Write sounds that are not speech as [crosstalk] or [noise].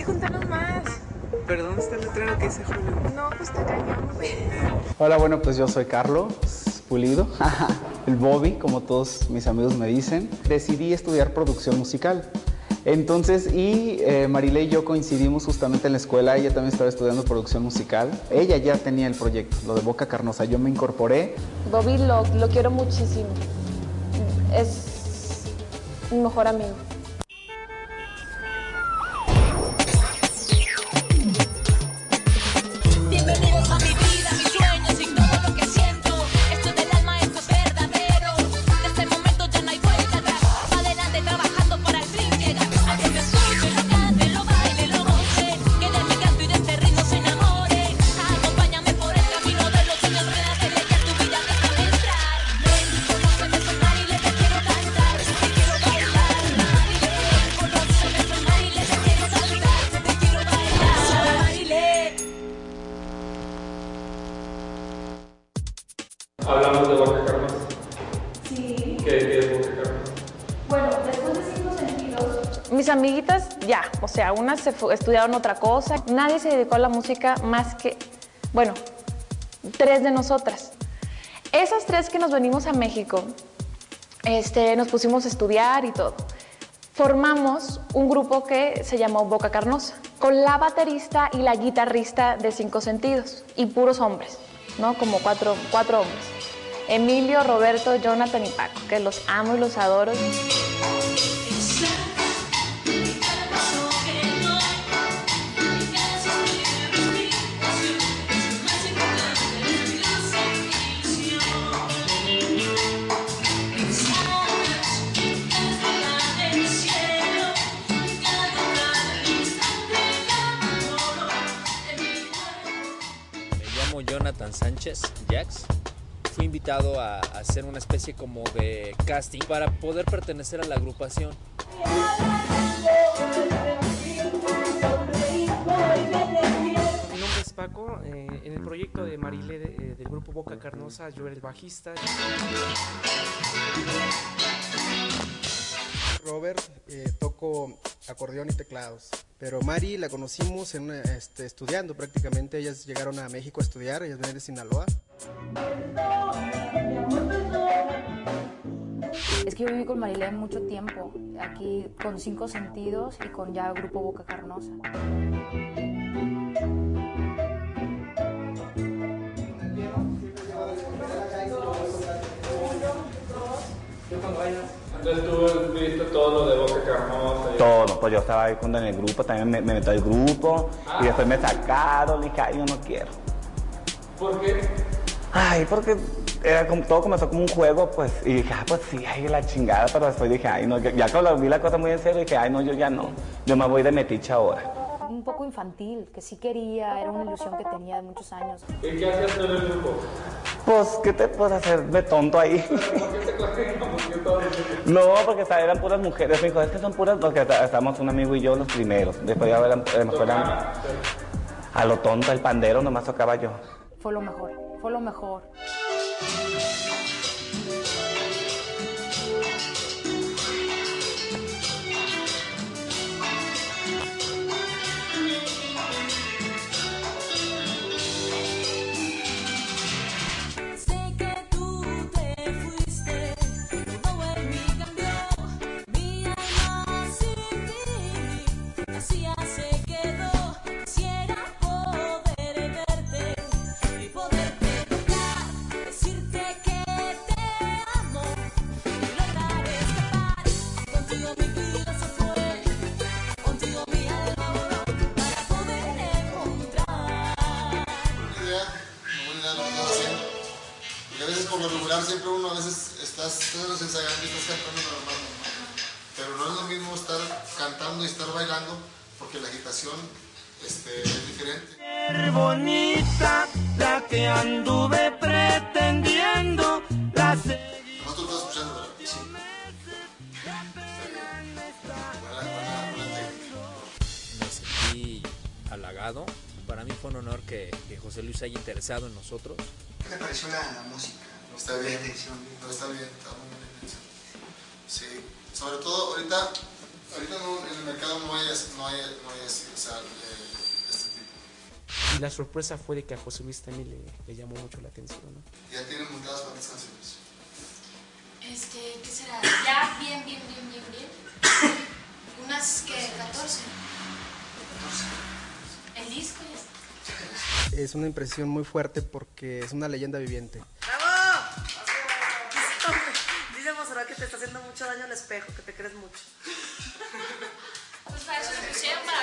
que juntarnos más. ¿Pero dónde está el letrero que dice Julio? No, pues está cañón, güey. Hola, bueno, pues yo soy Carlos Pulido, [laughs] el Bobby, como todos mis amigos me dicen. Decidí estudiar producción musical. Entonces, y eh, Marile y yo coincidimos justamente en la escuela, ella también estaba estudiando producción musical. Ella ya tenía el proyecto, lo de Boca Carnosa. Yo me incorporé. Bobby lo, lo quiero muchísimo. Es mi mejor amigo. Mis amiguitas, ya, o sea, unas se estudiaron otra cosa. Nadie se dedicó a la música más que, bueno, tres de nosotras. Esas tres que nos venimos a México, este, nos pusimos a estudiar y todo. Formamos un grupo que se llamó Boca Carnosa, con la baterista y la guitarrista de Cinco Sentidos, y puros hombres, ¿no? Como cuatro, cuatro hombres. Emilio, Roberto, Jonathan y Paco, que los amo y los adoro. Jonathan Sánchez Jax. Fui invitado a, a hacer una especie como de casting para poder pertenecer a la agrupación. Mi nombre es Paco. eh, en el proyecto de Marile de- eh, del grupo Boca Carnosa, yo era el bajista. Robert, eh, toco acordeón y teclados. Pero Mari la conocimos en una- este, estudiando prácticamente. Ellas llegaron a México a estudiar, ellas vienen de Sinaloa. Es que yo viví con Marilén mucho tiempo, aquí con Cinco Sentidos y con ya Grupo Boca Carnosa. Entonces tú yo estaba ahí cuando en el grupo, también me, me metí al grupo y después me sacaron y dije, ay, yo no quiero. ¿Por qué? Ay, porque era como, todo comenzó como un juego, pues, y dije, ah, pues sí, ay, la chingada, pero después dije, ay, no, ya ya cuando vi la cosa muy en serio, dije, ay, no, yo ya no, yo me voy de metiche ahora. Un poco infantil, que sí quería, era una ilusión que tenía de muchos años. ¿Y qué hacías tú en el grupo? Pues, ¿qué te puedes hacer de tonto ahí? No, porque ¿sabes? eran puras mujeres, me dijo, es que son puras, porque est- estábamos un amigo y yo los primeros, después ya eran, eran- eran- a lo tonto, el pandero nomás tocaba yo. Fue lo mejor, fue lo mejor. Regular siempre uno a veces estás, estás ensayando y estás cantando normal. Pero no es lo mismo estar cantando y estar bailando porque la agitación este, es diferente. bonita, la que anduve pretendiendo, la lo estás escuchando, ¿verdad? Sí. Me sentí halagado. Para mí fue un honor que, que José Luis haya interesado en nosotros. ¿Qué te pareció la, la música? Está bien, no, está bien, está muy bien hecho. Sí, sobre todo ahorita Ahorita no, en el mercado no hay, no hay, no hay así, o sea, eh, este tipo. Y la sorpresa fue de que a José Luis también le, le llamó mucho la atención, ¿no? Ya tienen montadas cuántas canciones. Este, ¿qué será? Ya bien, bien, bien, bien, bien. Unas que 14. El disco ya está. Es una impresión muy fuerte porque es una leyenda viviente. [laughs] Dice Monserrat que te está haciendo mucho daño el espejo, que te crees mucho. Pues para eso pusieron para.